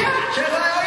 起来，起来！